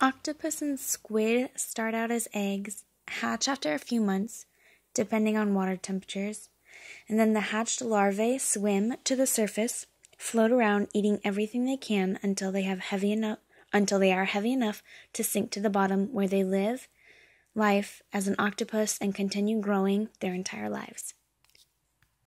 Octopus and squid start out as eggs, hatch after a few months, depending on water temperatures, and then the hatched larvae swim to the surface, float around eating everything they can until they have heavy enough until they are heavy enough to sink to the bottom where they live life as an octopus and continue growing their entire lives.